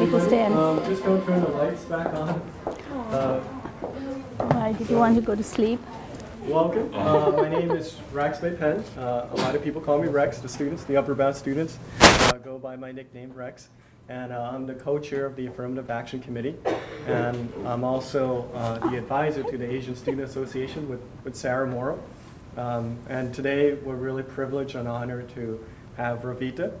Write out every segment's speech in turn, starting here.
happy to stand. Um, just don't turn the lights back on. Uh, Why did you want to go to sleep? welcome. Uh, my name is Rex Bay Penn. Uh, a lot of people call me Rex. The students, the upper bound students, uh, go by my nickname Rex. And uh, I'm the co-chair of the Affirmative Action Committee. And I'm also uh, the advisor to the Asian Student Association with, with Sarah Morrow. Um, and today we're really privileged and honored to have Ravitha,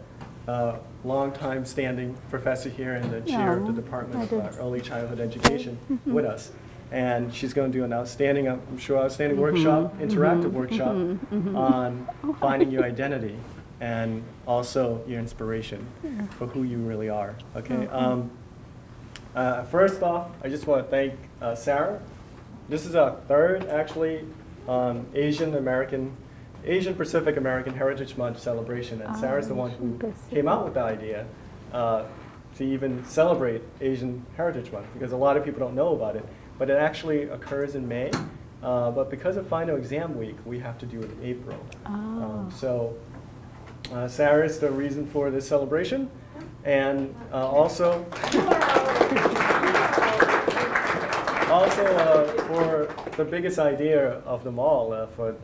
uh, longtime standing professor here and the chair of the Department of uh, Early Childhood Education with us. And she's going to do an outstanding, I'm sure, outstanding workshop, interactive workshop on finding your identity and also your inspiration for who you really are. Okay. Um, uh, first off, I just want to thank uh, Sarah. This is our third, actually, um, Asian American, Asian Pacific American Heritage Month celebration, and Sarah's the one who came out with the idea uh, to even celebrate Asian Heritage Month because a lot of people don't know about it, but it actually occurs in May. Uh, but because of final exam week, we have to do it in April. Um, Ah. so uh, Sarah is the reason for this celebration, and uh, also also uh, for the biggest idea of them all uh, for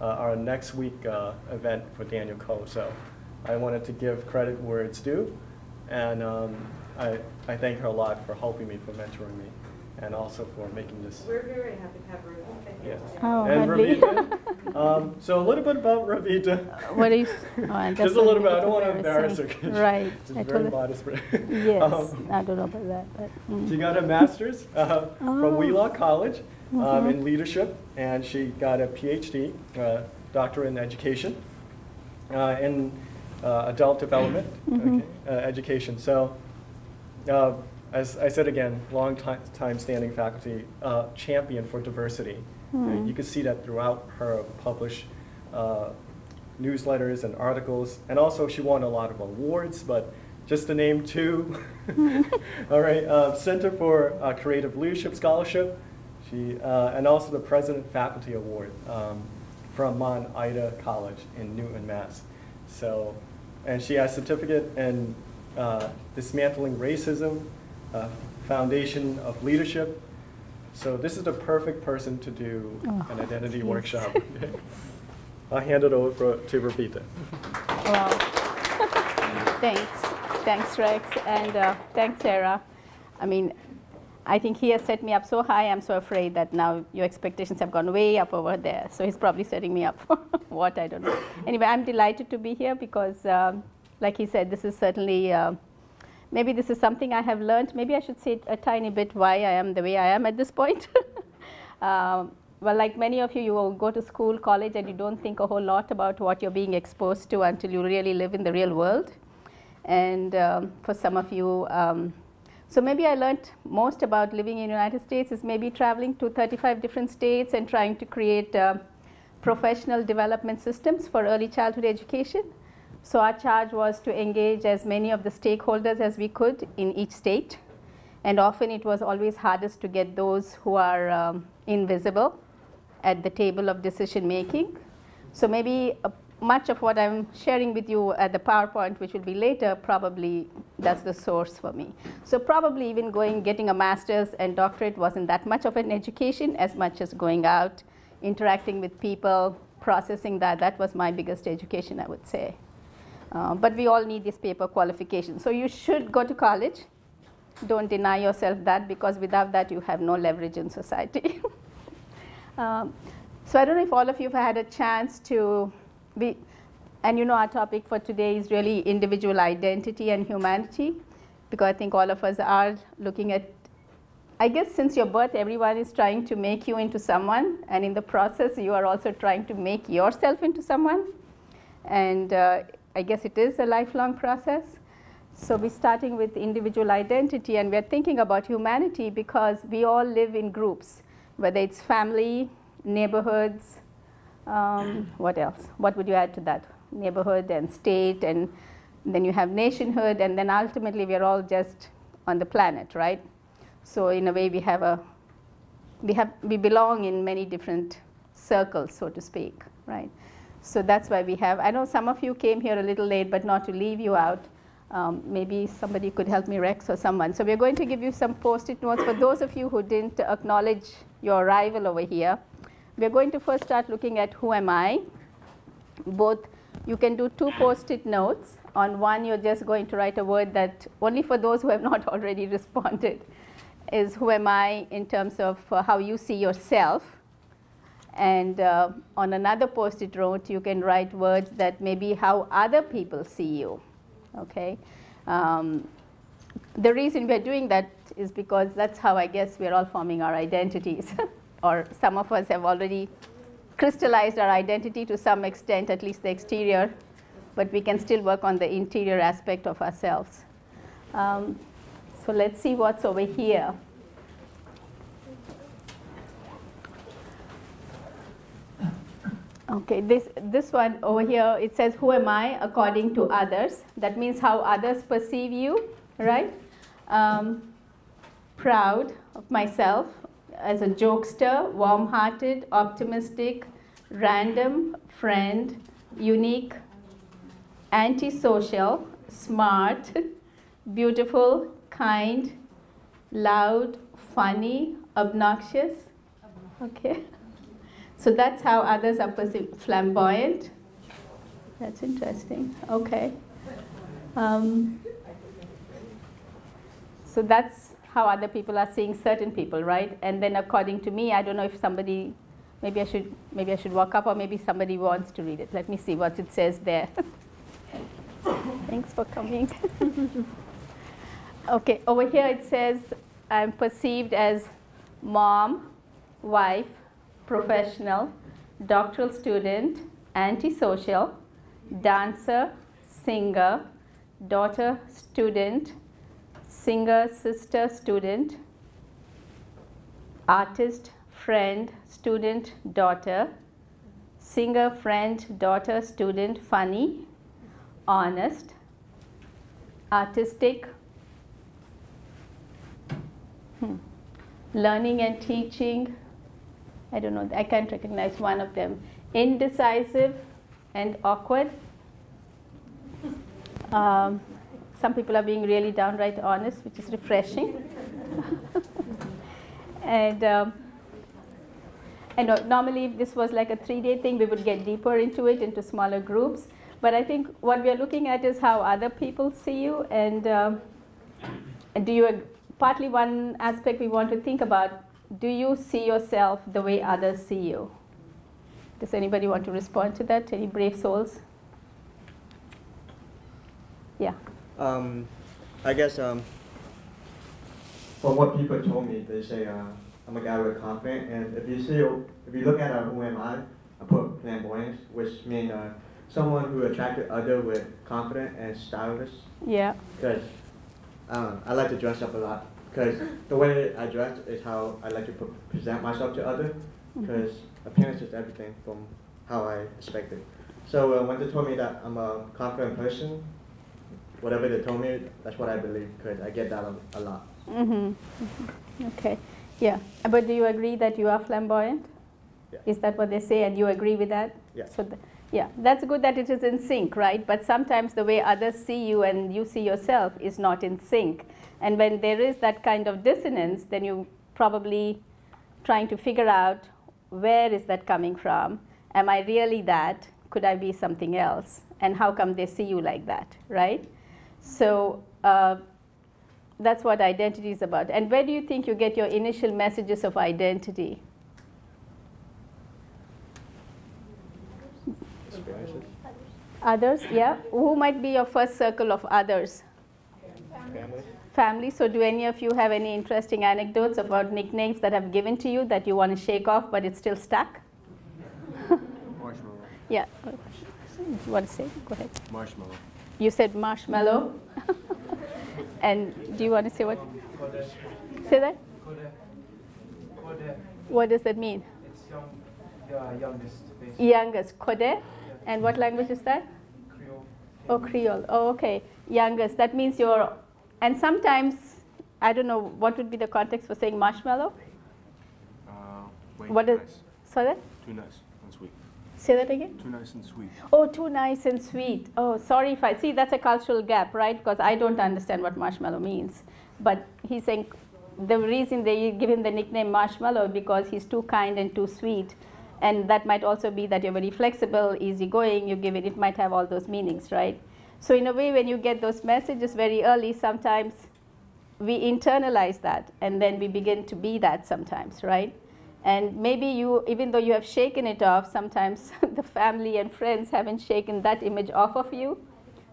our next week uh, event for Daniel Coe. So I wanted to give credit where it's due, and um, I, I thank her a lot for helping me, for mentoring me, and also for making this. We're very happy to have Ruth. Thank you. Yes. Oh, and lovely. Ravitha. um, so a little bit about Ravitha. What is? Oh, and that's Just a little bit. I don't want to embarrass her. embarrassing. 'cause Right. She's I very told modest. but- Yes. Um, I don't know about that, but. mm. She got a master's uh, from Oh. Wheelock College um, Mhm. in leadership, and she got a PhD, uh, doctorate in education, uh, in uh, adult development Mhm. okay, uh, education. So, uh, as I said again, long time, time standing faculty uh, champion for diversity. Hmm. You can see that throughout her published uh, newsletters and articles, and also she won a lot of awards, but just to name two. All right, uh, Center for uh, Creative Leadership Scholarship, she, uh, and also the President Faculty Award um, from Mount Ida College in Newton, Mass. So, and she has certificate in uh, dismantling racism, uh, foundation of leadership. So this is the perfect person to do Oh, an identity geez. workshop. I'll hand it over for, to Ravitha. Wow. Thanks. Thanks, Rex. And uh, thanks, Sarah. I mean, I think he has set me up so high, I'm so afraid that now your expectations have gone way up over there. So he's probably setting me up for what, I don't know. Anyway, I'm delighted to be here because, um, like he said, this is certainly, uh, maybe this is something I have learned. Maybe I should say a tiny bit why I am the way I am at this point. um, well, like many of you, you will go to school, college, and you don't think a whole lot about what you're being exposed to until you really live in the real world. And um, for some of you, um, so maybe I learned most about living in the United States is maybe traveling to 35 different states and trying to create uh, professional development systems for early childhood education. So our charge was to engage as many of the stakeholders as we could in each state. And often it was always hardest to get those who are um, invisible at the table of decision making. So maybe uh, much of what I'm sharing with you at the PowerPoint, which will be later, probably that's the source for me. So probably even going, getting a master's and doctorate wasn't that much of an education as much as going out, interacting with people, processing that. That was my biggest education, I would say. Uh, but we all need this paper qualification. So you should go to college. Don't deny yourself that because without that you have no leverage in society. um, so I don't know if all of you have had a chance to be, and you know our topic for today is really individual identity and humanity, because I think all of us are looking at, I guess since your birth, everyone is trying to make you into someone, and in the process, you are also trying to make yourself into someone. And uh, I guess it is a lifelong process. So we're starting with individual identity, and we're thinking about humanity because we all live in groups, whether it's family, neighborhoods, um, what else? What would you add to that? Neighborhood and state, and then you have nationhood, and then ultimately we are all just on the planet, right? So in a way, we have a we have we belong in many different circles, so to speak, right? So that's why we have. I know some of you came here a little late, but not to leave you out. Um, maybe somebody could help me, Rex or someone. So we're going to give you some post-it notes for those of you who didn't acknowledge your arrival over here. We're going to first start looking at who am I. Both you can do two post-it notes. On one, you're just going to write a word that only for those who have not already responded is who am I in terms of uh, how you see yourself. And uh, on another post-it note, you can write words that may be how other people see you. Okay. Um, the reason we're doing that is because that's how I guess we're all forming our identities, or some of us have already crystallized our identity to some extent, at least the exterior, but we can still work on the interior aspect of ourselves. Um, so let's see what's over here. Okay, this, this one over here, it says, Who am I according to others? That means how others perceive you, right? Um, proud of myself as a jokester, warm hearted, optimistic, random, friend, unique, antisocial, smart, beautiful, kind, loud, funny, obnoxious. Okay. So that's how others are perceived. Flamboyant. That's interesting. Okay. Um, so that's how other people are seeing certain people, right? And then according to me, I don't know if somebody, maybe I should, maybe I should walk up, or maybe somebody wants to read it. Let me see what it says there. Thanks for coming. okay, over here it says I'm perceived as mom, wife, professional, doctoral student, antisocial, dancer, singer, daughter, student, singer, sister, student, artist, friend, student, daughter, singer, friend, daughter, student, funny, honest, artistic, hmm. learning and teaching, I don't know, I can't recognize one of them. Indecisive and awkward. Um, some people are being really downright honest, which is refreshing. and um, and normally, if this was like a three day thing, we would get deeper into it, into smaller groups. But I think what we are looking at is how other people see you, and, um, and do you, partly one aspect we want to think about do you see yourself the way others see you? Does anybody want to respond to that? Any brave souls? Yeah. Um, I guess um, from what people told me, they say uh, I'm a guy with confidence, and if you see, if you look at uh, who am I, I put flamboyant, which means uh, someone who attracted other with confidence and stylish. Yeah. Because um, I like to dress up a lot because the way I dress is how I like to pre- present myself to others. Because mm-hmm. appearance is everything from how I expected. So uh, when they told me that I'm a confident person, whatever they told me, that's what I believe because I get that a, a lot. Mm-hmm. mm-hmm. Okay. Yeah. But do you agree that you are flamboyant? Yeah. Is that what they say, and you agree with that? Yeah. So, th- yeah, that's good that it is in sync, right? But sometimes the way others see you and you see yourself is not in sync. And when there is that kind of dissonance, then you probably trying to figure out where is that coming from? Am I really that? Could I be something else? And how come they see you like that, right? So uh, that's what identity is about. And where do you think you get your initial messages of identity? Others, yeah. Who might be your first circle of others? Family family. So, do any of you have any interesting anecdotes about nicknames that have given to you that you want to shake off, but it's still stuck? Marshmallow. Yeah. You want to say? Go ahead. Marshmallow. You said marshmallow. and do you want to say what? Say that. What does that mean? It's young, yeah, youngest. Basically. Youngest. Kode. Yeah. And what language is that? Creole. Oh, Creole. Oh, okay. Youngest. That means you're and sometimes, I don't know, what would be the context for saying marshmallow? Uh, wait, what is, nice. so that? Too nice. One sweet. Say that again. Too nice and sweet. Oh, too nice and sweet. Oh, sorry if I see that's a cultural gap, right? Because I don't understand what marshmallow means. But he's saying the reason they give him the nickname marshmallow because he's too kind and too sweet. And that might also be that you're very flexible, easygoing, you give it, it might have all those meanings, right? So, in a way, when you get those messages very early, sometimes we internalize that and then we begin to be that sometimes, right? And maybe you, even though you have shaken it off, sometimes the family and friends haven't shaken that image off of you.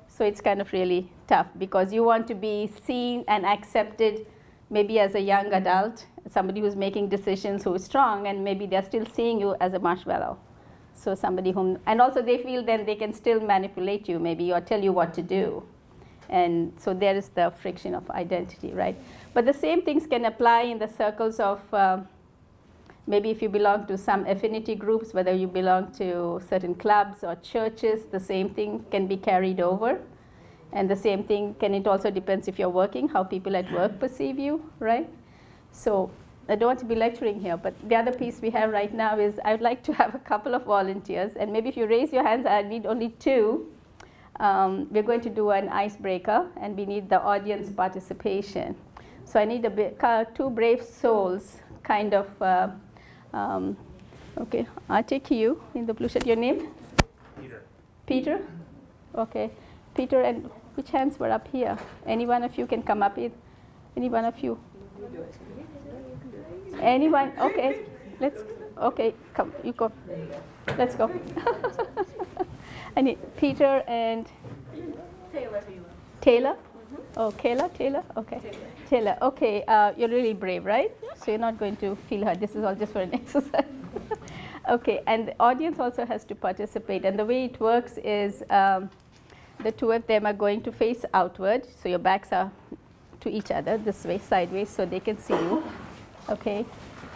So it's kind of really tough because you want to be seen and accepted maybe as a young adult, somebody who's making decisions who is strong, and maybe they're still seeing you as a marshmallow. So somebody whom, and also they feel then they can still manipulate you maybe or tell you what to do. And so there is the friction of identity, right? But the same things can apply in the circles of uh, maybe if you belong to some affinity groups, whether you belong to certain clubs or churches, the same thing can be carried over. And the same thing can it also depends if you're working, how people at work perceive you, right? So I don't want to be lecturing here, but the other piece we have right now is I would like to have a couple of volunteers, and maybe if you raise your hands, I need only two. Um, we're going to do an icebreaker, and we need the audience participation. So I need a bit, two brave souls, kind of. Uh, um, okay, I'll take you in the blue shirt. Your name? Peter. Peter? Okay. Peter, and which hands were up here? Any one of you can come up. With, any one of you? Anyone? Okay. Let's. Okay, come. You go. Let's go. I need Peter and Taylor. Taylor. Oh, Kayla, Taylor. Okay. Taylor. Okay. Uh, you're really brave, right? So you're not going to feel hurt. This is all just for an exercise. okay. And the audience also has to participate. And the way it works is. Um, the two of them are going to face outward, so your backs are to each other this way, sideways, so they can see you. Okay?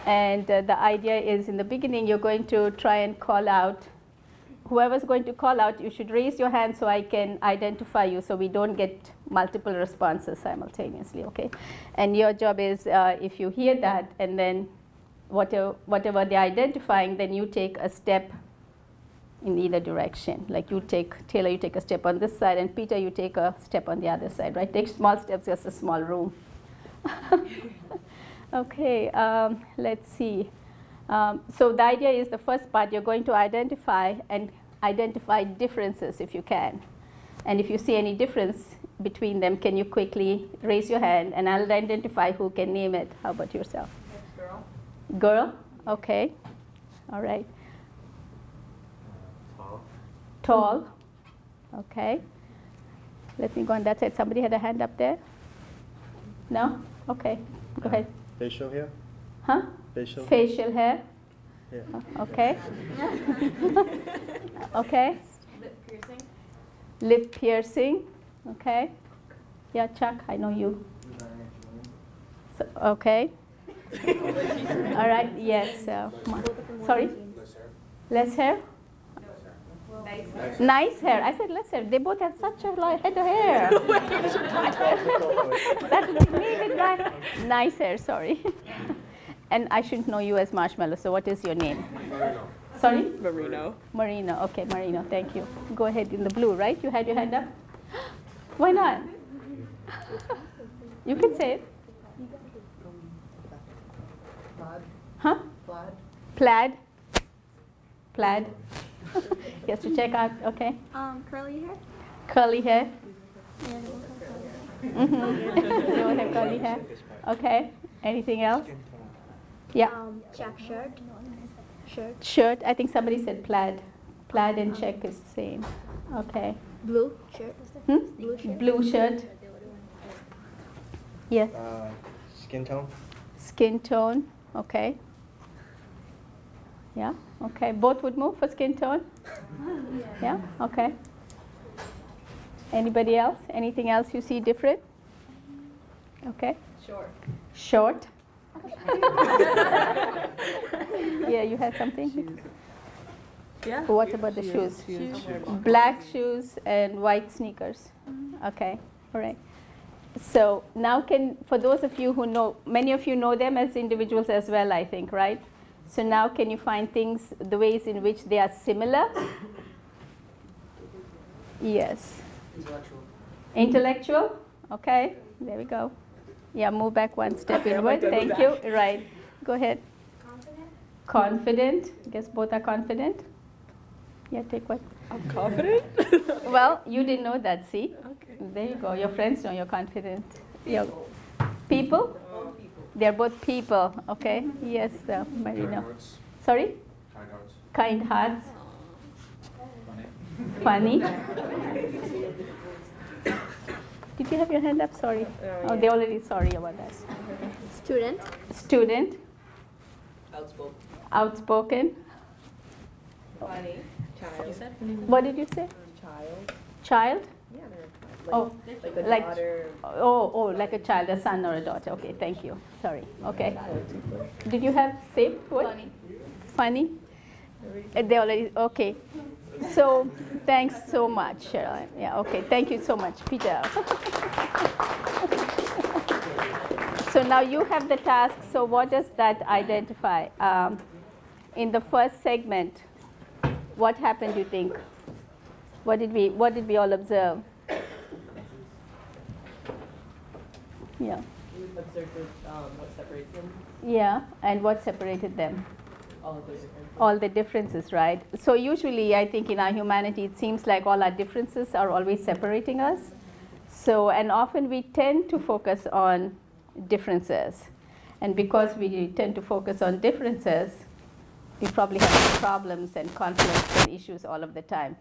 And uh, the idea is in the beginning, you're going to try and call out. Whoever's going to call out, you should raise your hand so I can identify you so we don't get multiple responses simultaneously. Okay? And your job is uh, if you hear that and then whatever, whatever they're identifying, then you take a step in either direction. Like you take, Taylor, you take a step on this side, and Peter, you take a step on the other side, right? Take small steps, just a small room. okay, um, let's see. Um, so the idea is the first part, you're going to identify and identify differences if you can. And if you see any difference between them, can you quickly raise your hand and I'll identify who can name it. How about yourself? Girl. Girl? Okay. All right. Tall. Tall. Okay. Let me go on that side. Somebody had a hand up there? No? Okay. Go ahead. Facial hair? Huh? Facial? Facial hair? Yeah. Okay. okay. Lip piercing. Lip piercing. Okay. Yeah, Chuck, I know you. So, okay. All right. Yes. Uh, sorry. Less hair. Nice. Nice hair. I said less hair. They both have such a lot head of hair. that was me with my nice hair. Sorry. And I shouldn't know you as Marshmallow. So what is your name? Marino. Sorry. Marino. Marino. Okay, Marino. Thank you. Go ahead in the blue, right? You had your hand up. Why not? you can say it. Huh? Plaid. Plaid. he has to check out. Okay. Um, curly hair. Curly hair. Yeah, they both have curly hair. Mm-hmm. they all have curly hair. Okay. Anything else? Yeah. Um, check shirt. Shirt. Shirt. I think somebody said plaid. Plaid and check is same. Okay. Blue shirt. Hmm? Blue shirt. Blue shirt. Yes. Uh, skin tone? Skin tone. Okay. Yeah. Okay. Both would move for skin tone. Yeah. Okay. Anybody else? Anything else you see different? Okay. Short. Short. yeah, you had something? Yeah. What about the shoes? Shoes. Black shoes and white sneakers. Mm-hmm. Okay, all right. So now can, for those of you who know, many of you know them as individuals as well, I think, right? So now can you find things, the ways in which they are similar? Yes. Intellectual. Intellectual? Okay, there we go. Yeah, move back one step Okay, inward. Thank move you. Right. Go ahead. Confident? Confident. Guess both are confident. Yeah, take one. I'm confident. Well, you didn't know that, see? okay. There you go. Your friends know you're confident. Your people? They're both people, okay? Yes, uh, Marina. Sorry? Kind hearts. Kind hearts. Funny. Funny. Did you have your hand up? Sorry. Oh, they already sorry about that. Student. Student, Outspoken. outspoken. Funny. Child. What did you say? Child. Child? Yeah, they're Oh, like a like- daughter. oh, oh, like a child, a son or a daughter. Okay, thank you. Sorry. Okay. Did you have same What? Funny. Funny? Uh, They already, okay. So, thanks so much, Cheryl. Yeah, okay, thank you so much, Peter. So now you have the task, so what does that identify? Um, In the first segment, what happened, you think? What did we, what did we all observe? Yeah, We observed um, what separates them. yeah, and what separated them? All of those. All the differences, right? So usually, I think in our humanity, it seems like all our differences are always separating us. So, and often we tend to focus on differences, and because we tend to focus on differences, we probably have problems and conflicts and issues all of the time.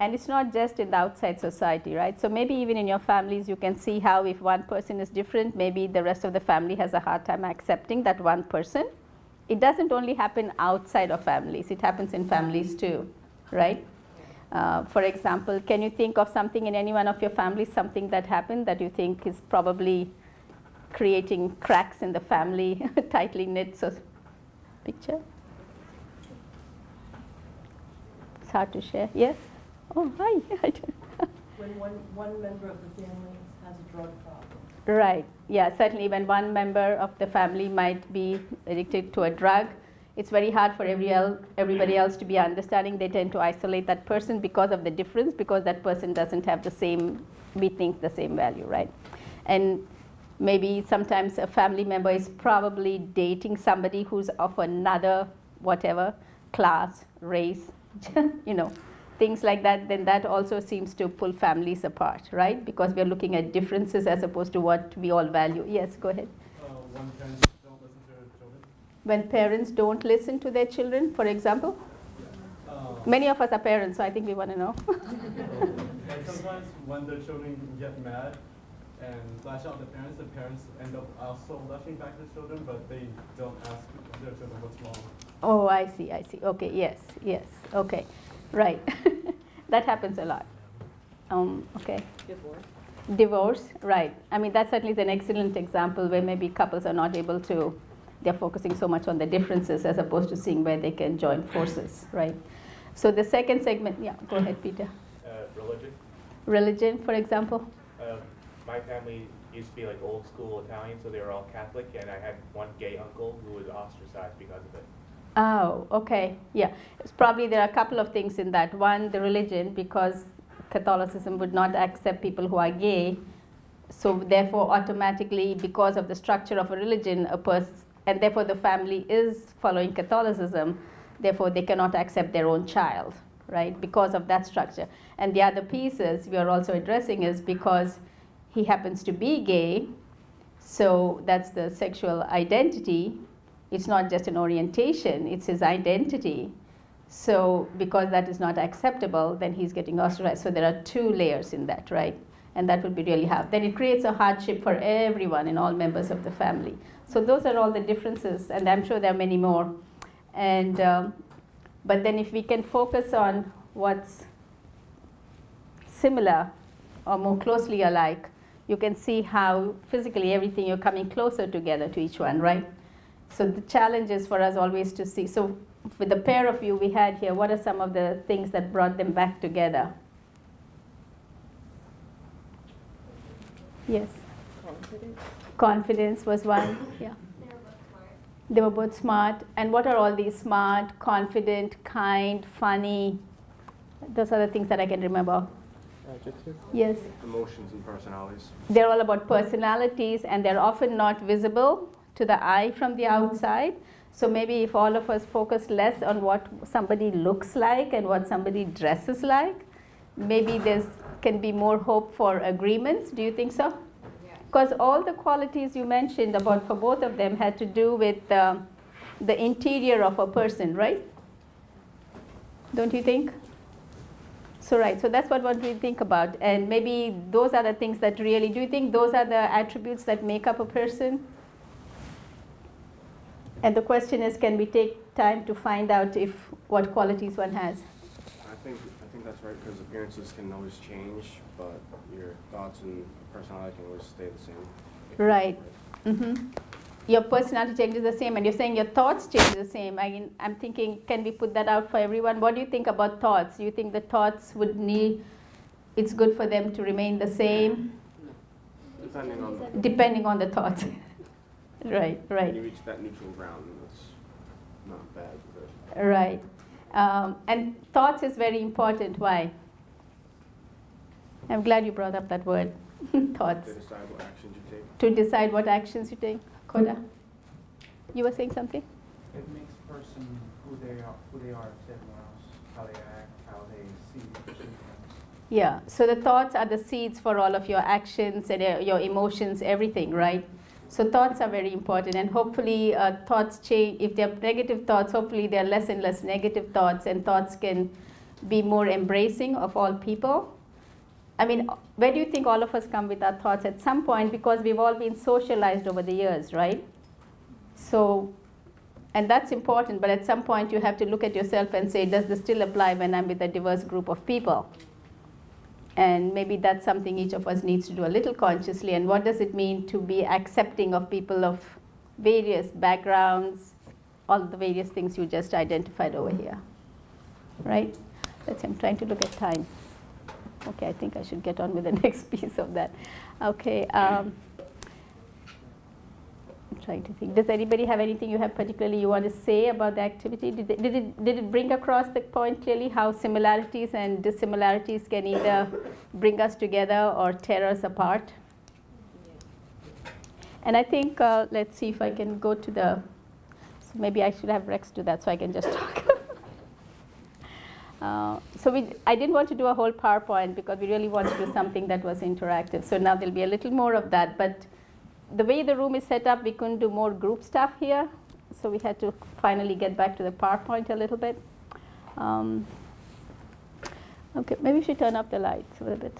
And it's not just in the outside society, right? So maybe even in your families, you can see how if one person is different, maybe the rest of the family has a hard time accepting that one person it doesn't only happen outside of families, it happens in families too, right? Uh, for example, can you think of something in any one of your families, something that happened that you think is probably creating cracks in the family, tightly knit so picture? It's hard to share. Yes? Oh, hi. When one, one member of the family has a drug. Right. Yeah, certainly when one member of the family might be addicted to a drug, it's very hard for every el- everybody else to be understanding. They tend to isolate that person because of the difference, because that person doesn't have the same, we think, the same value, right? And maybe sometimes a family member is probably dating somebody who's of another, whatever, class, race, you know, things like that, then that also seems to pull families apart, right? Because we're looking at differences as opposed to what we all value. Yes, go ahead. Uh, when parents don't listen to their children. When parents don't listen to their children, for example, Uh, many of us are parents, so I think we want to know. and sometimes when the children get mad and lash out at the parents, the parents end up also lashing back at the children, but they don't ask their children what's wrong. oh, I see, I see. Okay, yes, yes, okay, right. that happens a lot. Um, okay. Divorce. Divorce, right. I mean, that certainly is an excellent example where maybe couples are not able to, they're focusing so much on the differences as opposed to seeing where they can join forces, right? So the second segment, yeah, go ahead, Peter. Uh, religion. Religion, for example. Um, my family used to be like old school Italian, so they were all Catholic, and I had one gay uncle who was ostracized because of it. Oh, okay, yeah. It's probably there are a couple of things in that. One, the religion, because Catholicism would not accept people who are gay. So therefore, automatically, because of the structure of a religion, a person, and therefore the family is following Catholicism, therefore they cannot accept their own child, right? Because of that structure. And the other pieces we are also addressing is because he happens to be gay, so that's the sexual identity. It's not just an orientation, it's his identity. So, because that is not acceptable, then he's getting ostracized. So, there are two layers in that, right? And that would be really hard. Then it creates a hardship for everyone and all members of the family. So, those are all the differences, and I'm sure there are many more. And, um, but then if we can focus on what's similar or more closely alike, you can see how physically everything you're coming closer together to each one, right? So the challenge is for us always to see. So with the pair of you we had here, what are some of the things that brought them back together? Yes. Confidence. Confidence was one. Yeah. They were both smart. They were both smart. And what are all these smart, confident, kind, funny? Those are the things that I can remember. Adjective? Yes. Emotions and personalities. They're all about personalities and they're often not visible to the eye from the outside. So maybe if all of us focus less on what somebody looks like and what somebody dresses like, maybe there can be more hope for agreements. Do you think so? Because all the qualities you mentioned about for both of them had to do with um, the interior of a person, right? Don't you think? So right, so that's what, what we think about. And maybe those are the things that really, do you think those are the attributes that make up a person? And the question is, can we take time to find out if what qualities one has? I think I think that's right because appearances can always change, but your thoughts and personality can always stay the same. Right. hmm Your personality changes the same, and you're saying your thoughts change the same. I mean, I'm thinking, can we put that out for everyone? What do you think about thoughts? Do you think the thoughts would need? It's good for them to remain the same, Depending on the, depending on the thoughts. right, right. when right. you reach that neutral ground, that's not bad. But Right. Um, and thoughts is very important. Why? I'm glad you brought up that word, thoughts. to decide what actions you take. To decide what actions you take. Koda? You were saying something? It makes a person who they are, who they are to everyone else, how they act, how they see, things. Yeah. So the thoughts are the seeds for all of your actions and uh, your emotions, everything, right? So thoughts are very important, and hopefully uh, thoughts change. If they're negative thoughts, hopefully they're less and less negative thoughts, and thoughts can be more embracing of all people. I mean, where do you think all of us come with our thoughts at some point? Because we've all been socialized over the years, right? So, and that's important, but at some point you have to look at yourself and say, does this still apply when I'm with a diverse group of people? And maybe that's something each of us needs to do a little consciously. And what does it mean to be accepting of people of various backgrounds, all the various things you just identified over here? Right? That's, I'm trying to look at time. Okay, I think I should get on with the next piece of that. Okay. Um, trying to think. Does anybody have anything you have particularly you want to say about the activity? Did it, did it, did it bring across the point clearly how similarities and dissimilarities can either bring us together or tear us apart? And I think, uh, let's see if I can go to the, so maybe I should have Rex do that so I can just talk. Uh, so we, I didn't want to do a whole PowerPoint because we really wanted to do something that was interactive. So now there'll be a little more of that. But the way the room is set up, we couldn't do more group stuff here. So we had to finally get back to the PowerPoint a little bit. Um, okay, maybe we should turn up the lights a little bit.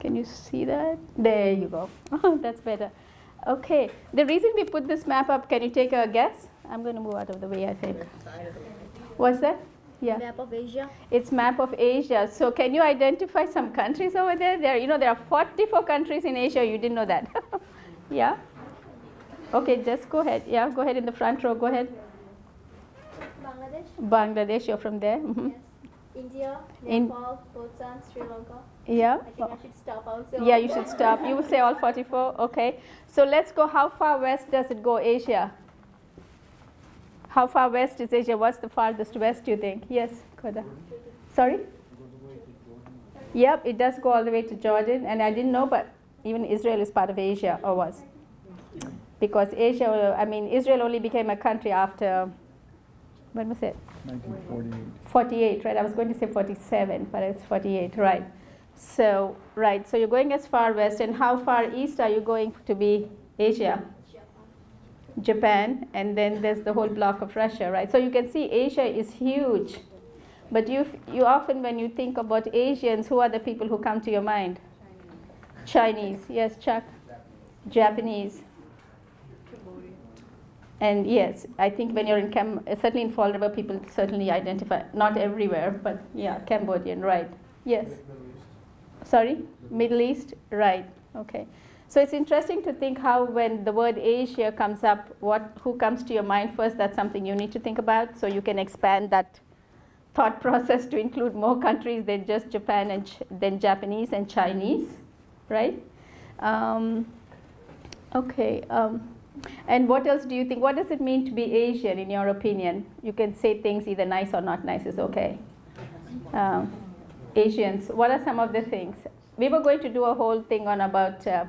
Can you see that? There you go. That's better. Okay, the reason we put this map up, can you take a guess? I'm going to move out of the way, I think. What's that? Yeah. Map of Asia. It's map of Asia. So can you identify some countries over there? There, you know, there are 44 countries in Asia. You didn't know that. yeah. Okay, just go ahead. Yeah, go ahead in the front row. Go ahead. Bangladesh. Bangladesh. You're from there. Mhm. Yes. India, In- Nepal, Bhutan, Sri Lanka. Yeah. I think I should stop also. Yeah, you should stop. You will say all 44. Okay. So let's go. How far west does it go? Asia. How far west is Asia? What's the farthest west? You think? Yes, Koda. Sorry. Yep, it does go all the way to Jordan, and I didn't know, but even Israel is part of Asia, or was. Because Asia, I mean, Israel only became a country after, when was it? 1948. 48, right? I was going to say 47, but it's 48, right? So, right, so you're going as far west, and how far east are you going to be Asia? Japan, and then there's the whole block of Russia, right? So you can see Asia is huge. But you, you often, when you think about Asians, who are the people who come to your mind? Chinese, Chinese. yes, Chuck. Japanese. And yes, I think when you're in Cam, certainly in Fall River, people certainly identify, not everywhere, but yeah, Cambodian, right? Yes. Sorry? Middle East? Right, okay. So it's interesting to think how when the word Asia comes up, what, who comes to your mind first, that's something you need to think about, so you can expand that thought process to include more countries than just Japan and than Japanese and Chinese, right? Um, okay. Um, and what else do you think? What does it mean to be Asian, in your opinion? You can say things either nice or not nice is okay. Um, Asians. What are some of the things? We were going to do a whole thing on about uh,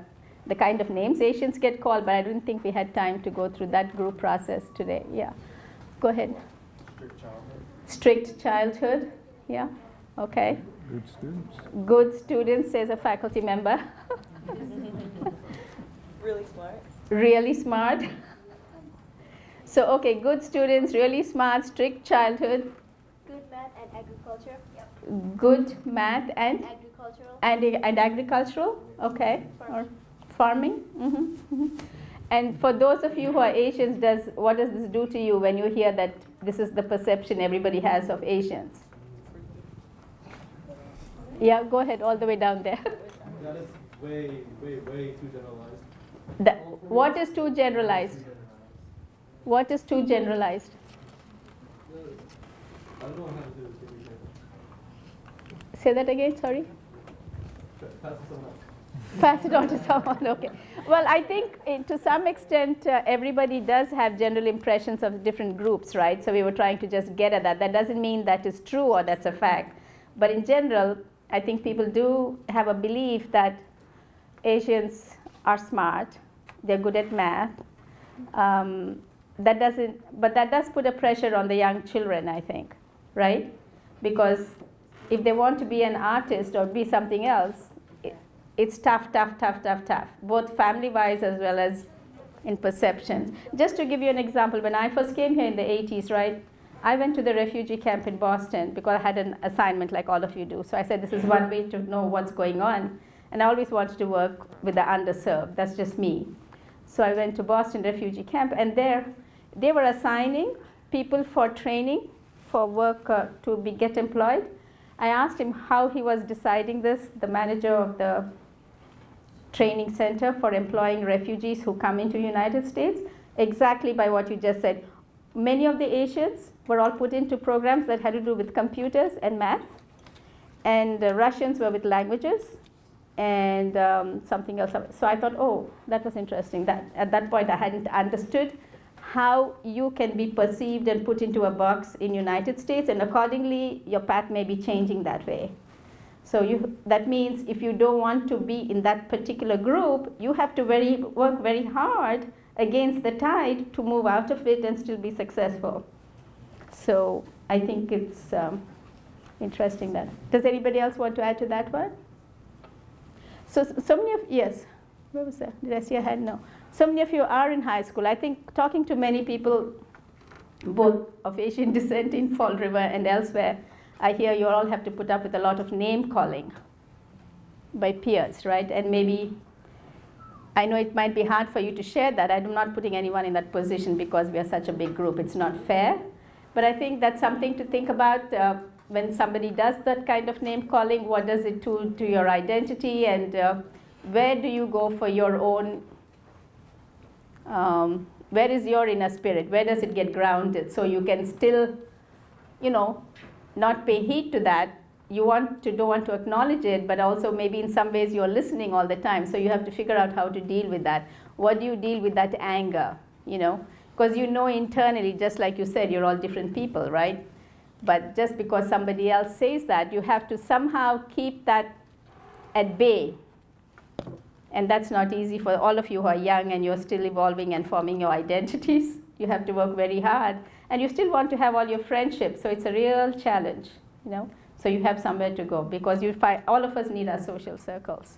the kind of names Asians get called, but I didn't think we had time to go through that group process today. Yeah. Go ahead. Strict childhood. Strict childhood. Yeah. Okay. Good students. Good students, says a faculty member. Really smart. really smart. So, okay, good students, really smart, strict childhood, Good math and agriculture. Yep. good math and Agricultural. and, and agricultural, okay, or farming. hmm hmm And for those of you who are Asians, does what does this do to you when you hear that this is the perception everybody has of Asians? Yeah, go ahead, all the way down there. That is way, way, way too generalized. That, what is too generalized? What is too generalized? I don't know how to do this. Give me a second. Say that again, sorry. Pass it on to someone, okay. Well, I think eh, to some extent uh, everybody does have general impressions of different groups, right? So we were trying to just get at that. That doesn't mean that is true or that's a fact. But in general, I think people do have a belief that Asians are smart, they're good at math. Um, that doesn't, but that does put a pressure on the young children, I think, right? Because if they want to be an artist or be something else, it, it's tough, tough, tough, tough, tough, both family wise as well as in perceptions. Just to give you an example, when I first came here in the 80s, right, I went to the refugee camp in Boston because I had an assignment like all of you do. So I said, this is one way to know what's going on. And I always wanted to work with the underserved. That's just me. So I went to Boston refugee camp, and there they were assigning people for training for work uh, to be get employed. I asked him how he was deciding this, the manager of the training center for employing refugees who come into United States, exactly by what you just said. Many of the Asians were all put into programs that had to do with computers and math, and the Russians were with languages, and um, something else. So I thought, oh, that was interesting. That at that point I hadn't understood how you can be perceived and put into a box in United States, and accordingly your path may be changing that way. So you, that means if you don't want to be in that particular group, you have to very, work very hard against the tide to move out of it and still be successful. So I think it's um, interesting that. Does anybody else want to add to that one? So, so many of, yes, where was that? Did I see a hand? No. So many of you are in high school. I think talking to many people, both of Asian descent in Fall River and elsewhere, I hear you all have to put up with a lot of name calling by peers, right? And maybe, I know it might be hard for you to share that. I'm not putting anyone in that position because we are such a big group. It's not fair. But I think that's something to think about. Uh, when somebody does that kind of name calling, what does it do to your identity and uh, where do you go for your own, um, where is your inner spirit? Where does it get grounded so you can still, you know, not pay heed to that. You want to don't want to acknowledge it, but also maybe in some ways you're listening all the time. So you have to figure out how to deal with that. What do you deal with that anger? You know, because you know internally, just like you said, you're all different people, right? But just because somebody else says that, you have to somehow keep that at bay. And that's not easy for all of you who are young and you're still evolving and forming your identities. You have to work very hard. And you still want to have all your friendships, so it's a real challenge, you know. So you have somewhere to go because you find all of us need our social circles.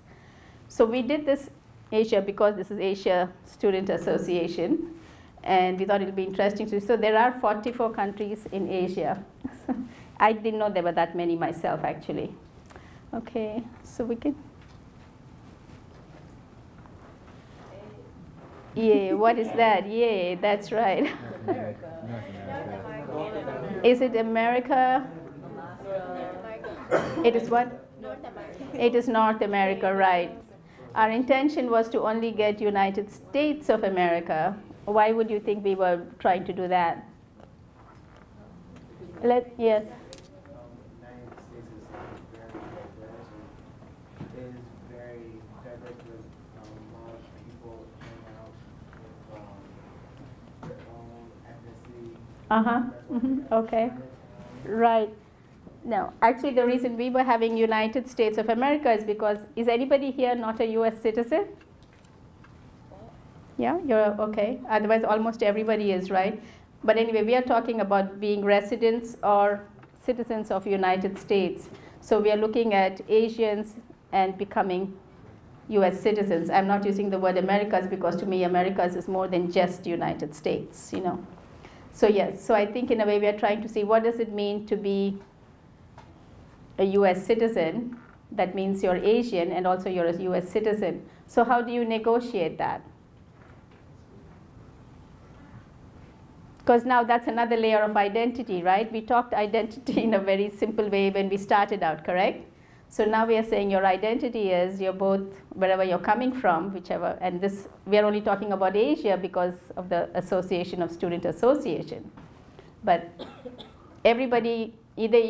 So we did this Asia because this is Asia Student Association and we thought it would be interesting to so there are 44 countries in asia i didn't know there were that many myself actually okay so we can yeah what is that? Yeah that's right. Is it america? It is what? North America. it is north america right. Our intention was to only get united states of america. Why would you think we were trying to do that? Let yes. Um, the United States is very diverse and is very diverse with um, Uh-huh, mhm, okay, right. No, actually, the reason we were having United States of America is because, is anybody here not a US citizen? Yeah, you're, okay, otherwise almost everybody is, right? But anyway, we are talking about being residents or citizens of United States. So we are looking at Asians and becoming US citizens. I'm not using the word Americas because to me Americas is more than just United States, you know. So yes, so I think in a way we are trying to see what does it mean to be a US citizen. That means you're Asian and also you're a US citizen. So how do you negotiate that? Because now that's another layer of identity, right? We talked identity in a very simple way when we started out, correct? So now we are saying your identity is you're both wherever you're coming from, whichever, and this we are only talking about Asia because of the Association of Student Association. But everybody either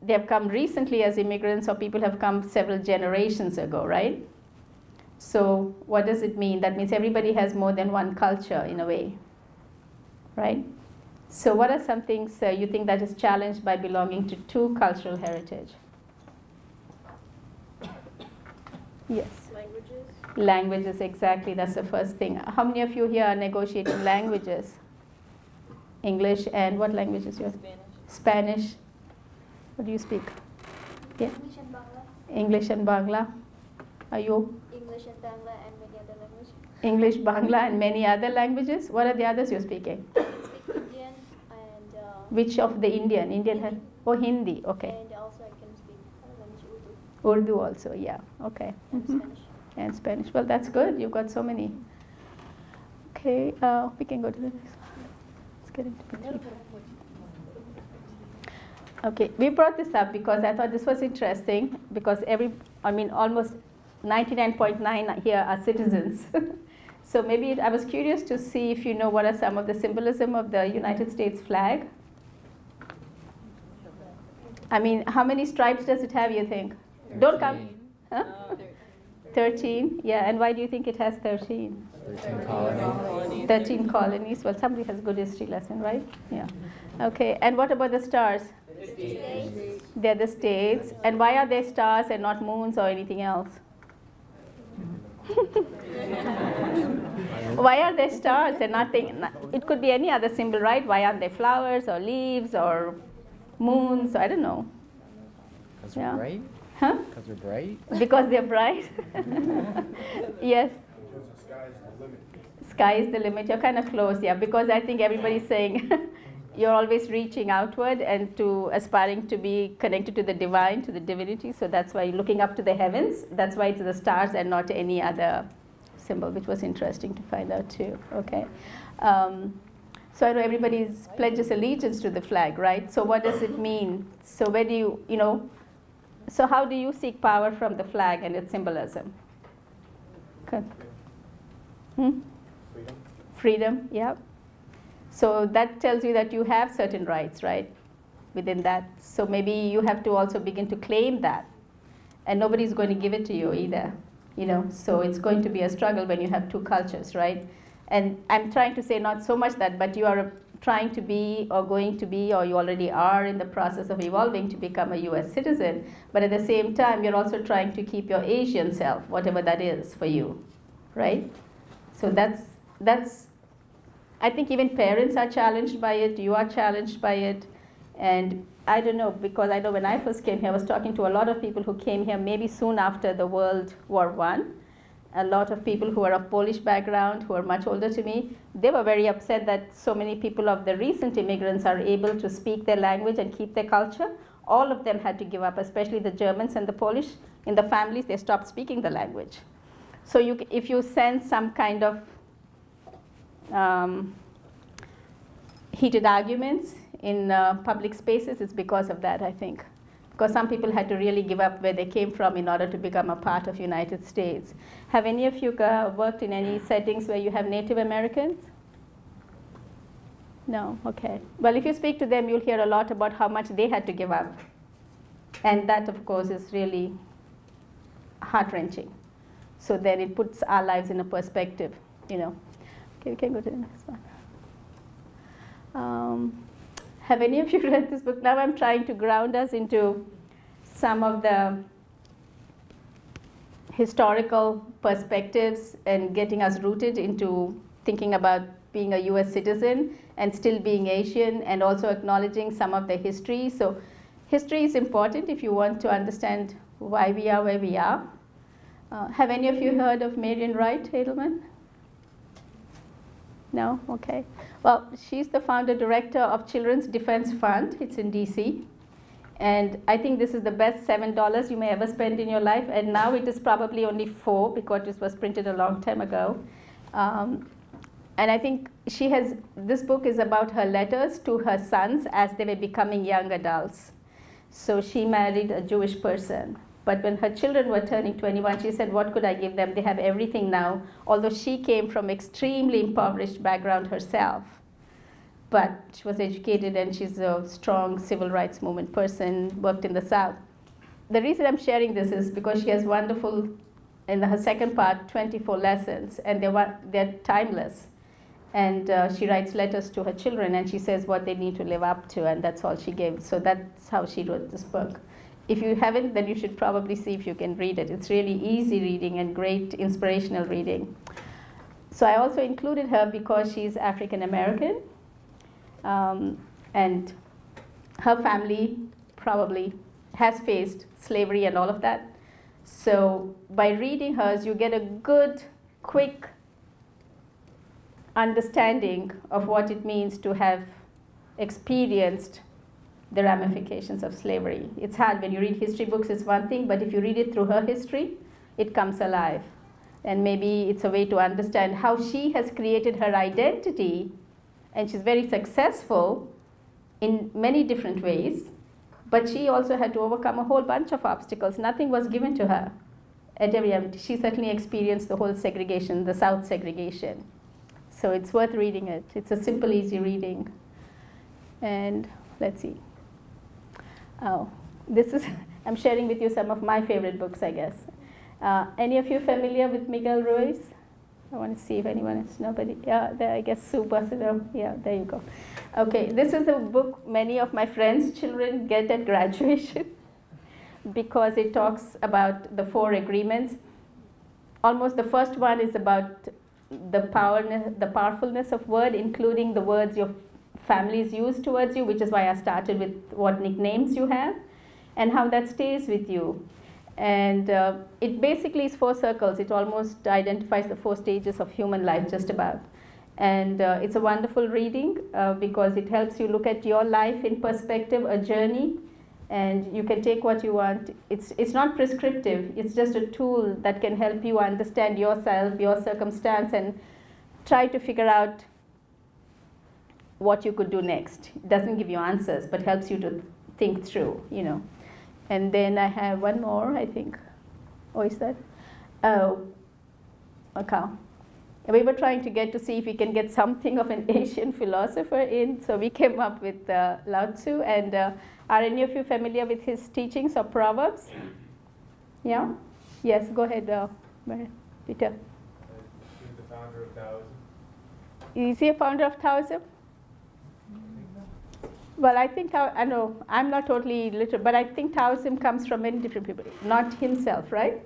they have come recently as immigrants or people have come several generations ago, right? So what does it mean? That means everybody has more than one culture in a way, right? So what are some things uh, you think that is challenged by belonging to two cultural heritage? Yes. Languages. Languages, exactly. That's the first thing. How many of you here are negotiating languages? English and what languages you Spanish. Spanish. What do you speak? Yeah. English and Bangla. English and Bangla. Are you English and Bangla and many other languages. English, Bangla, and many other languages? What are the others you're speaking? I speak Indian and uh, Which of the Indian? Indian had oh Hindi. Okay. and also I can speak other language Urdu also. Yeah. Okay. and Mhm. Spanish. and Spanish. Well, that's good. You've got so many. Okay, uh, we can go to the next one. Let's get into it. Okay, we brought this up because I thought this was interesting because every, I mean, almost 99.9 here are citizens. so maybe it, I was curious to see if you know what are some of the symbolism of the United States flag. I mean, how many stripes does it have, you think? Don't come. Oh, huh? 13, yeah, and why do you think it has 13? 13 colonies. 13 colonies, well, somebody has good history lesson, right? Yeah. Okay, and what about the stars? They're the states. And why are they stars and not moons or anything else? why are they stars and nothing? It could be any other symbol, right? Why aren't they flowers or leaves or moons? I don't know. Because Yeah. we're bright? Huh? Because they're bright? Because they're bright? yes. Sky is the limit. You're kind of close, yeah, because I think everybody's saying you're always reaching outward and to aspiring to be connected to the divine, to the divinity. So that's why you're looking up to the heavens. That's why it's the stars and not any other symbol, which was interesting to find out too. Okay. Um, so I know everybody's pledges allegiance to the flag, right? So what does it mean? So where do you, you know, so how do you seek power from the flag and its symbolism? Okay. Hmm? Freedom. Freedom, yeah. So that tells you that you have certain rights, right? Within that. So maybe you have to also begin to claim that. And nobody's going to give it to you either. You know, so it's going to be a struggle when you have two cultures, right? And I'm trying to say not so much that, but you are trying to be or going to be or you already are in the process of evolving to become a US citizen, but at the same time you're also trying to keep your Asian self, whatever that is for you, right? So that's that's I think even parents are challenged by it, you are challenged by it. And I don't know, because I know when I first came here, I was talking to a lot of people who came here maybe soon after the World War One. A lot of people who are of Polish background, who are much older to me, they were very upset that so many people of the recent immigrants are able to speak their language and keep their culture. All of them had to give up, especially the Germans and the Polish. In the families, they stopped speaking the language. So you, if you sense some kind of um, heated arguments in uh, public spaces, it's because of that, I think. Because some people had to really give up where they came from in order to become a part of United States. Have any of you uh, worked in any settings where you have Native Americans? No, okay. Well, if you speak to them, you'll hear a lot about how much they had to give up. And that, of course, is really heart wrenching. So then it puts our lives in a perspective, you know. Okay, we can go to the next one. Um, have any of you read this book? Now I'm trying to ground us into some of the historical perspectives and getting us rooted into thinking about being a US citizen and still being Asian and also acknowledging some of the history. So, history is important if you want to understand why we are where we are. Uh, have any of you heard of Marian Wright Edelman? No? Okay. Well, she's the founder director of Children's Defense Fund. It's in DC. And I think this is the best $7 you may ever spend in your life. And now it is probably only four because this was printed a long time ago. Um, and I think she has, this book is about her letters to her sons as they were becoming young adults. So she married a Jewish person. But when her children were turning 21, she said, What could I give them? They have everything now, although she came from extremely impoverished background herself. But she was educated and she's a strong civil rights movement person, worked in the South. The reason I'm sharing this is because she has wonderful, in her second part, 24 lessons, and they're, they're timeless. And uh, she writes letters to her children and she says what they need to live up to, and that's all she gave. So that's how she wrote this book if you haven't, then you should probably see if you can read it. It's really easy reading and great inspirational reading. So I also included her because she's African American, um, and her family probably has faced slavery and all of that. So by reading hers, you get a good, quick understanding of what it means to have experienced the mm-hmm. ramifications of slavery. It's hard when you read history books, it's one thing, but if you read it through her history, it comes alive. And maybe it's a way to understand how she has created her identity, and she's very successful in many different ways. But she also had to overcome a whole bunch of obstacles. Nothing was given to her at every end. She certainly experienced the whole segregation, the South segregation. So it's worth reading it. It's a simple, easy reading. And let's see. Oh, this is, I'm sharing with you some of my favorite books, I guess. Uh, any of you familiar with Miguel Ruiz? I want to see if anyone is. Nobody? Yeah, there, I guess Sue Bassett. Yeah, there you go. Okay, this is a book many of my friends' children get at graduation because it talks about the four agreements. Almost the first one is about the power, the powerfulness of word, including the words your families use towards you, which is why I started with what nicknames you have and how that stays with you. And uh, it basically is four circles. It almost identifies the four stages of human life, just about. And uh, it's a wonderful reading uh, because it helps you look at your life in perspective, a journey, and you can take what you want. It's, it's not prescriptive, it's just a tool that can help you understand yourself, your circumstance, and try to figure out what you could do next. It doesn't give you answers, but helps you to think through, you know. And then I have one more, I think. Oh, is that? Oh, okay. We were trying to get to see if we can get something of an Asian philosopher in, so we came up with uh, Lao Tzu. And uh, are any of you familiar with his teachings or proverbs? Yeah? Yes, go ahead, uh, Peter. He's the founder of Taoism. Is he a founder of Taoism? Well, I think I, know I'm not totally literal, but I think Taoism comes from many different people, not himself, right?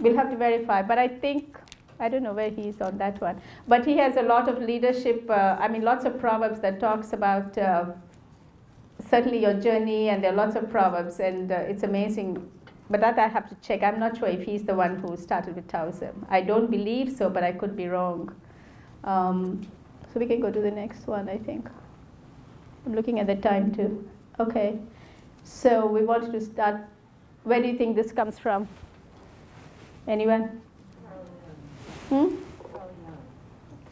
We'll have to verify, but I think I don't know where he is on that one. But he has a lot of leadership. Uh, I mean, lots of proverbs that talks about uh, certainly your journey, and there are lots of proverbs, and uh, it's amazing. But that I have to check. I'm not sure if he's the one who started with Taoism. I don't believe so, but I could be wrong. Um, so we can go to the next one, I think. I'm looking at the time too. Okay. So we wanted to start. Where do you think this comes from? Anyone? Hmm?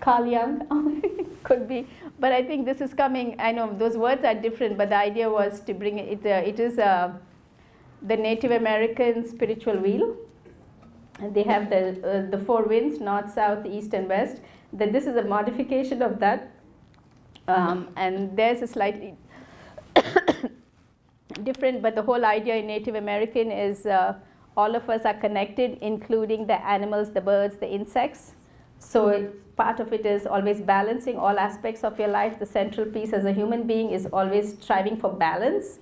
Carl Jung. Could be. But I think this is coming. I know those words are different, but the idea was to bring it. Uh, it is uh, the Native American spiritual wheel. And they have the uh, the four winds: north, south, east, and west. That this is a modification of that um, and there's a slightly different, but the whole idea in Native American is uh, all of us are connected, including the animals, the birds, the insects. So part of it is always balancing all aspects of your life. The central piece as a human being is always striving for balance,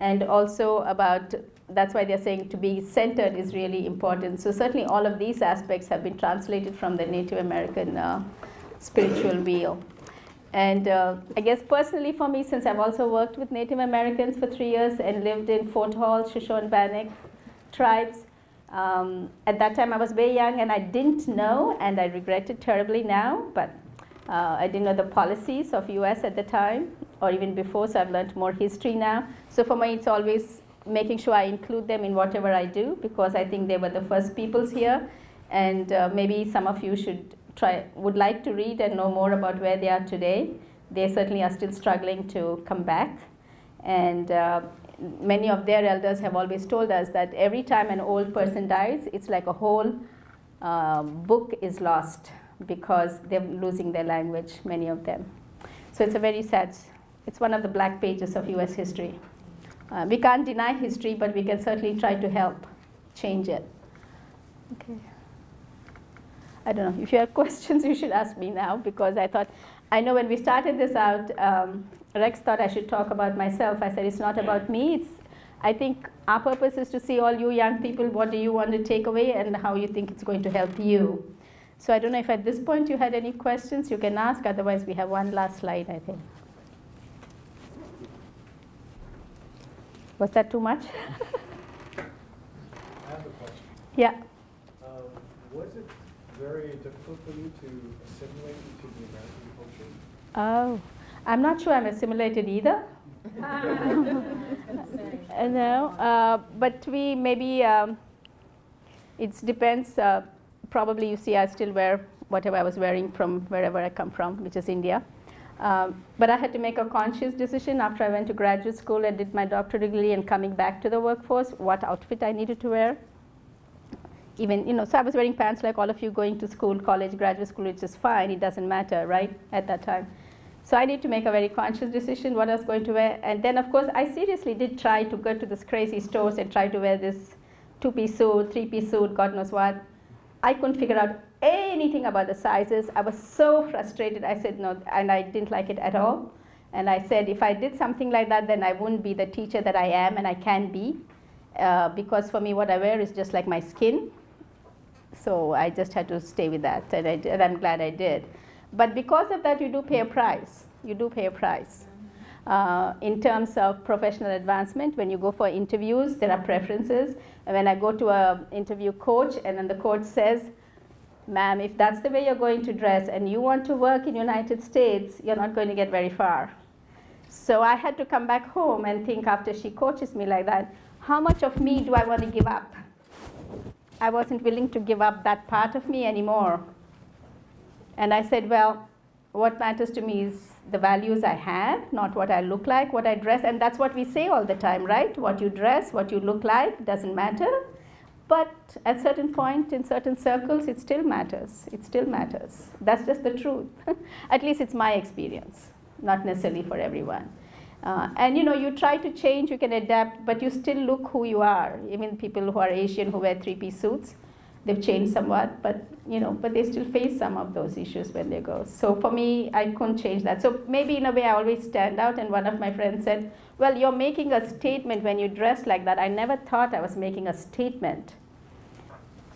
and also about that's why they're saying to be centered is really important. So certainly all of these aspects have been translated from the Native American uh, spiritual wheel. And uh, I guess personally for me, since I've also worked with Native Americans for three years and lived in Fort Hall, Shoshone Bannock tribes, um, at that time I was very young and I didn't know, and I regret it terribly now, but uh, I didn't know the policies of US at the time or even before, so I've learned more history now. So for me, it's always making sure I include them in whatever I do because I think they were the first peoples here, and uh, maybe some of you should try would like to read and know more about where they are today. They certainly are still struggling to come back, and uh, many of their elders have always told us that every time an old person dies, it's like a whole uh, book is lost because they're losing their language. Many of them, so it's a very sad. It's one of the black pages of U.S. history. Uh, we can't deny history, but we can certainly try to help change it. Okay. I don't know. If you have questions, you should ask me now because I thought, I know when we started this out, um, Rex thought I should talk about myself. I said, it's not about me. It's, I think our purpose is to see all you young people, what do you want to take away and how you think it's going to help you. So I don't know if at this point you had any questions, you can ask. Otherwise, we have one last slide, I think. Was that too much? I have a question. Yeah. Was it very difficult for you to assimilate into the American culture? Oh, I'm not sure I'm assimilated either. Uh, no, uh, but we maybe um, it depends. Uh, probably you see, I still wear whatever I was wearing from wherever I come from, which is India. Um, but I had to make a conscious decision after I went to graduate school and did my doctorate degree and coming back to the workforce, what outfit I needed to wear. Even, you know, so I was wearing pants like all of you going to school, college, graduate school, which is fine, it doesn't matter, right, at that time. So I need to make a very conscious decision what I was going to wear. And then, of course, I seriously did try to go to this crazy stores and try to wear this two-piece suit, three-piece suit, God knows what. I couldn't figure out anything about the sizes. I was so frustrated. I said no, and I didn't like it at all. And I said, if I did something like that, then I wouldn't be the teacher that I am and I can be. Uh, because for me, what I wear is just like my skin. So I just had to stay with that, and, I, and I'm glad I did. But because of that, you do pay a price. You do pay a price. Uh, in terms of professional advancement, when you go for interviews, there are preferences. And when I go to an interview coach, and then the coach says, ma'am, if that's the way you're going to dress and you want to work in United States, you're not going to get very far. So I had to come back home and think after she coaches me like that, how much of me do I want to give up? I wasn't willing to give up that part of me anymore. And I said, well, what matters to me is the values I have, not what I look like, what I dress. And that's what we say all the time, right? What you dress, what you look like doesn't matter. But at certain point in certain circles, it still matters. It still matters. That's just the truth. at least it's my experience, not necessarily for everyone. Uh, and you know, you try to change, you can adapt, but you still look who you are. Even people who are Asian who wear three-piece suits, they've changed somewhat, but you know, but they still face some of those issues when they go. So for me, I couldn't change that. So maybe in a way, I always stand out. And one of my friends said, "Well, you're making a statement when you dress like that." I never thought I was making a statement,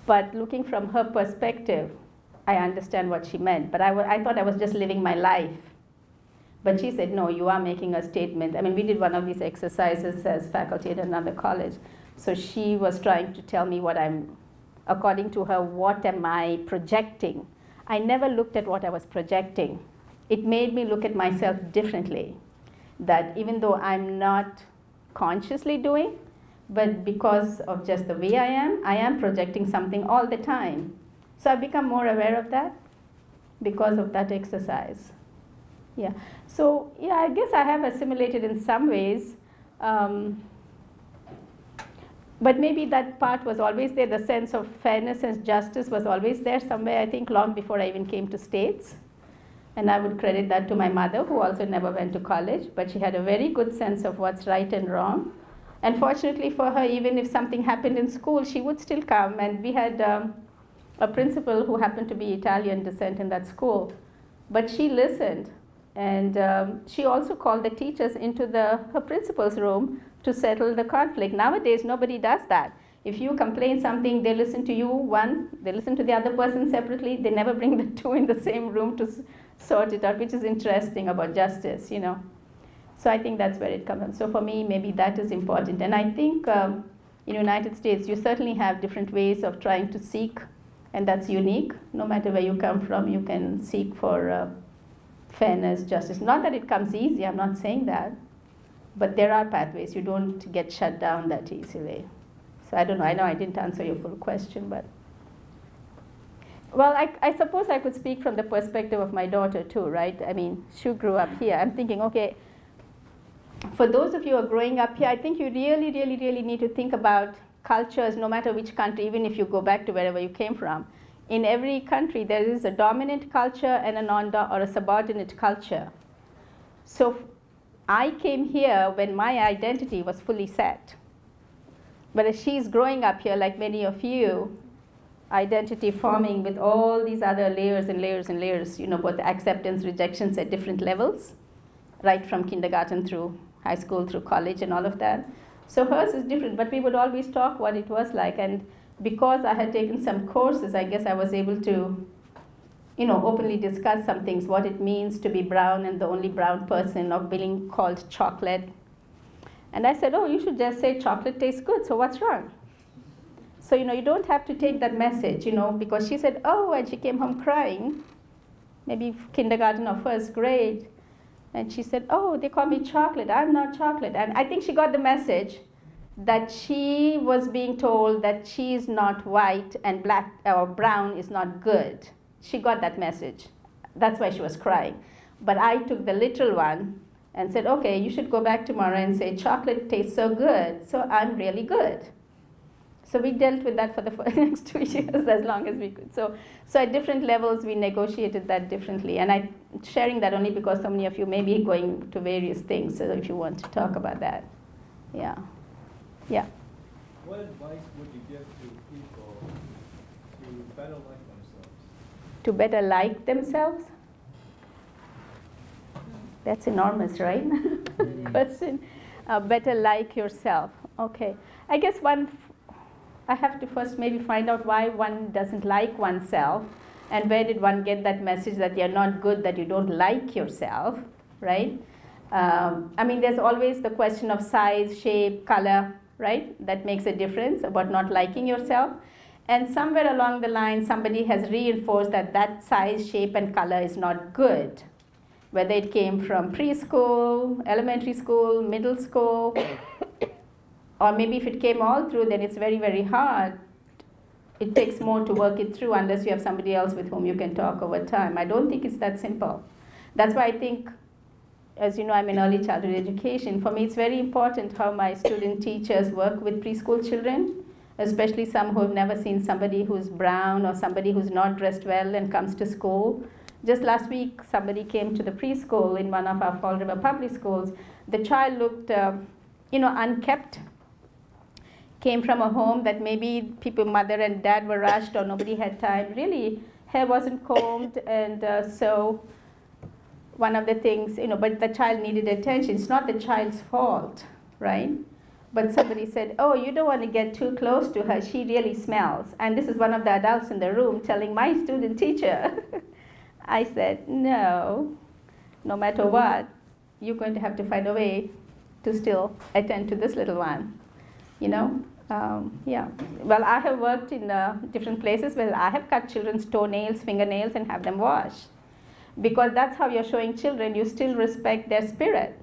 but looking from her perspective, I understand what she meant. But I, I thought I was just living my life. But she said, no, you are making a statement. I mean, we did one of these exercises as faculty at another college. So she was trying to tell me what I'm according to her, what am I projecting? I never looked at what I was projecting. It made me look at myself differently. That even though I'm not consciously doing, but because of just the way I am, I am projecting something all the time. So I've become more aware of that because of that exercise. Yeah. So yeah, I guess I have assimilated in some ways. Um, but maybe that part was always there. The sense of fairness and justice was always there somewhere, I think, long before I even came to States. And I would credit that to my mother, who also never went to college, but she had a very good sense of what's right and wrong. And fortunately for her, even if something happened in school, she would still come. And we had um, a principal who happened to be Italian descent in that school, but she listened, and um, she also called the teachers into the her principal's room to settle the conflict. Nowadays, nobody does that. If you complain something, they listen to you one, they listen to the other person separately. They never bring the two in the same room to sort it out, which is interesting about justice, you know. So I think that's where it comes from. So for me, maybe that is important. And I think um, in the United States, you certainly have different ways of trying to seek, and that's unique. No matter where you come from, you can seek for uh, fairness, justice. Not that it comes easy. I'm not saying that, but there are pathways. You don't get shut down that easily. So I don't know. I know I didn't answer your full question, but. Well, I, I suppose I could speak from the perspective of my daughter too, right? I mean, she grew up here. I'm thinking, okay, for those of you who are growing up here, I think you really, really, really need to think about cultures, no matter which country, even if you go back to wherever you came from. In every country, there is a dominant culture and a non or a subordinate culture. So I came here when my identity was fully set. But as she's growing up here, like many of you, identity forming with all these other layers and layers and layers, you know, both acceptance, rejections at different levels, right from kindergarten through high school, through college, and all of that. So hers is different, but we would always talk what it was like. And because I had taken some courses, I guess I was able to, you know, openly discuss some things, what it means to be brown and the only brown person, or being called chocolate. And I said, oh, you should just say chocolate tastes good, so what's wrong? So, you know, you don't have to take that message, you know, because she said, oh, and she came home crying, maybe kindergarten or first grade. And she said, oh, they call me chocolate. I'm not chocolate. And I think she got the message that she was being told that she is not white and black or brown is not good. She got that message. That's why she was crying. But I took the literal one and said, okay, you should go back tomorrow and say, chocolate tastes so good, so I'm really good. So we dealt with that for the next two years as long as we could. So, so at different levels, we negotiated that differently. And I'm sharing that only because so many of you may be going to various things. So if you want to talk about that, yeah, yeah. What advice would you give to people to better like themselves? To better like themselves. That's enormous, right? Question. Uh, better like yourself. Okay. I guess one I have to first maybe find out why one doesn't like oneself and where did one get that message that you're not good, that you don't like yourself, right? Um, I mean, there's always the question of size, shape, color, right? That makes a difference about not liking yourself. And somewhere along the line, somebody has reinforced that that size, shape, and color is not good. Whether it came from preschool, elementary school, middle school, or maybe if it came all through, then it's very, very hard. It takes more to work it through unless you have somebody else with whom you can talk over time. I don't think it's that simple. That's why I think, as you know, I'm in early childhood education. For me, it's very important how my student teachers work with preschool children, especially some who have never seen somebody who's brown or somebody who's not dressed well and comes to school. Just last week, somebody came to the preschool in one of our Fall River public schools. The child looked, uh, you know, unkept came from a home that maybe people, mother and dad were rushed or nobody had time. Really, hair wasn't combed, and uh, so one of the things, you know, but the child needed attention. It's not the child's fault, right? But somebody said, Oh, you don't want to get too close to her. She really smells. And this is one of the adults in the room telling my student teacher. I said, No, no matter what, you're going to have to find a way to still attend to this little one you know um, yeah well i have worked in uh, different places where i have cut children's toenails fingernails and have them washed because that's how you're showing children you still respect their spirit.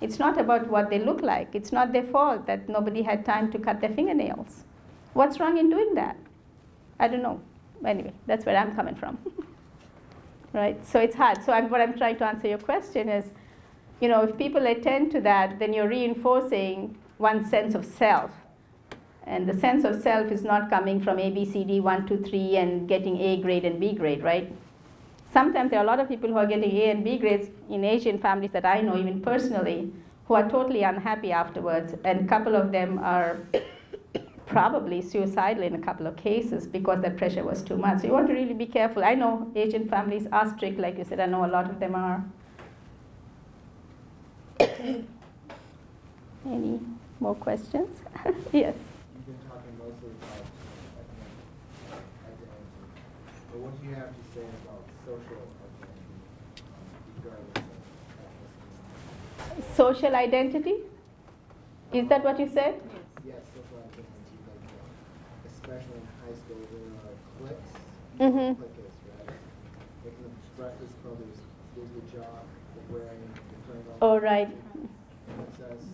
It's not about what they look like. It's not their fault that nobody had time to cut their fingernails. What's wrong in doing that? I don't know. Anyway that's where i'm coming from. Right? So it's hard. So I'm, what i'm trying to answer your question is you know if people attend to that then you're reinforcing one sense of self. And the sense of self is not coming from A, B, C, D, 1, 2, 3, and getting A grade and B grade, right? Sometimes there are a lot of people who are getting A and B grades in Asian families that I know, even personally, who are totally unhappy afterwards. And a couple of them are probably suicidal in a couple of cases because that pressure was too much. So you want to really be careful. I know Asian families are strict, like you said. I know a lot of them are. Any more questions? yes. You've been talking mostly about but what do you have to say about social identity, um, regardless of ethnicity? Social identity? Is that what you said? Yes, social identity, like, uh, especially in high school, there are cliques, Mhm. cliques, right? Like in the breakfast club, there's, there's the jock, the wearing, the. Oh, right. Princess, that's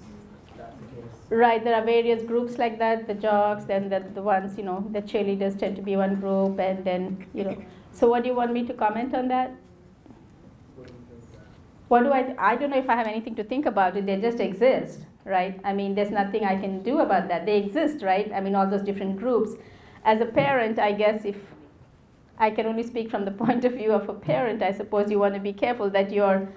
Right, there are various groups like that, the jocks, then the, the ones, you know, the cheerleaders tend to be one group, and then, you know. So, what do you want me to comment on that? What do I, I don't know if I have anything to think about it, they just exist, right? I mean, there's nothing I can do about that. They exist, right? I mean, all those different groups. As a parent, I guess if I can only speak from the point of view of a parent, I suppose you want to be careful that your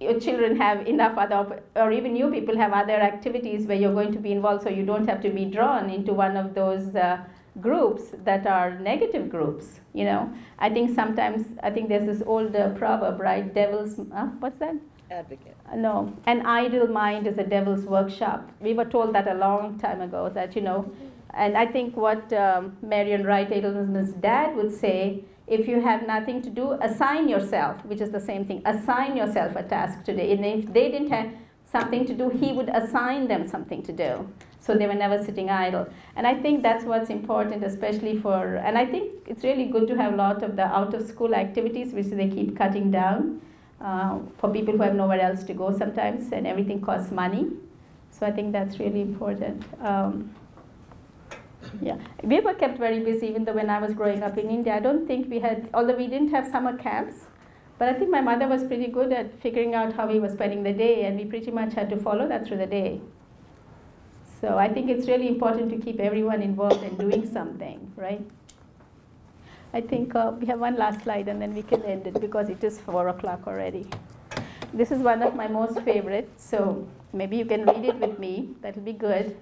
your children have enough other, op- or even you people have other activities where you're going to be involved, so you don't have to be drawn into one of those uh, groups that are negative groups. You know, I think sometimes I think there's this old uh, proverb, right? Devil's, uh, what's that? Advocate. Uh, No, an idle mind is a devil's workshop. We were told that a long time ago. That you know, and I think what um, Marian Wright Edelman's dad would say: if you have nothing to do, assign yourself, which is the same thing. Assign yourself a task today, and if they didn't have something to do, he would assign them something to do. So they were never sitting idle. And I think that's what's important, especially for. And I think it's really good to have a lot of the out-of-school activities, which they keep cutting down uh, for people who have nowhere else to go sometimes, and everything costs money. So I think that's really important. Um, yeah, we were kept very busy, even though when I was growing up in India, I don't think we had, although we didn't have summer camps, but I think my mother was pretty good at figuring out how we were spending the day, and we pretty much had to follow that through the day. So I think it's really important to keep everyone involved in doing something, right? I think uh, we have one last slide and then we can end it because it is four o'clock already. This is one of my most favorite, so maybe you can read it with me. That'll be good.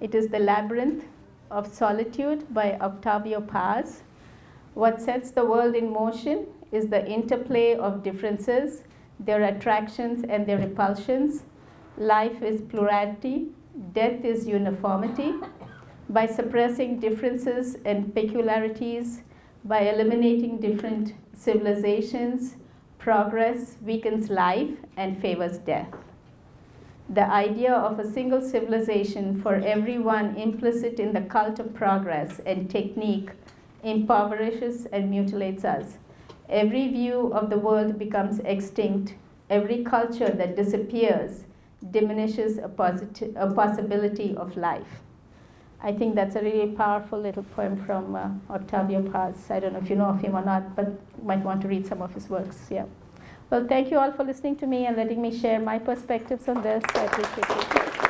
It is The Labyrinth of Solitude by Octavio Paz. What sets the world in motion is the interplay of differences, their attractions and their repulsions. Life is plurality, death is uniformity. By suppressing differences and peculiarities, by eliminating different civilizations, progress weakens life and favors death. The idea of a single civilization for everyone implicit in the cult of progress and technique impoverishes and mutilates us. Every view of the world becomes extinct. Every culture that disappears diminishes a, posit- a possibility of life. I think that's a really powerful little poem from uh, Octavio Paz. I don't know if you know of him or not, but you might want to read some of his works. Yeah. Well, thank you all for listening to me and letting me share my perspectives on this. I appreciate it.